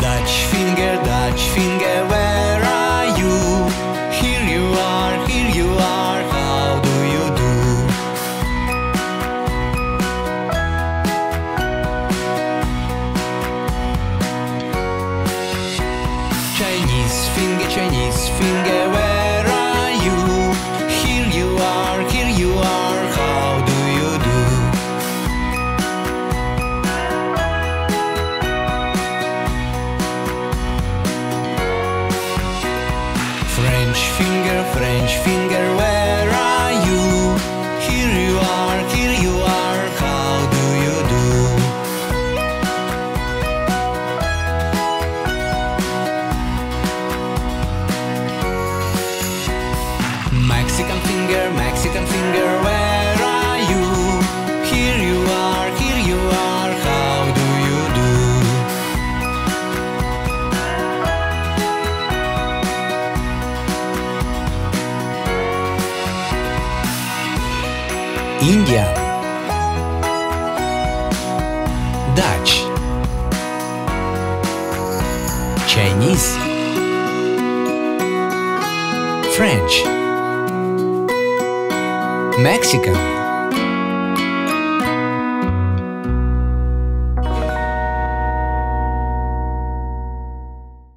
Dutch finger, Dutch finger, Chinese finger, Chinese finger, where are you? Here you are, here you are, how do you do? French finger, French finger, where finger, Mexican finger, where are you? Here you are, here you are, how do you do? India Dutch Chinese French Mexico.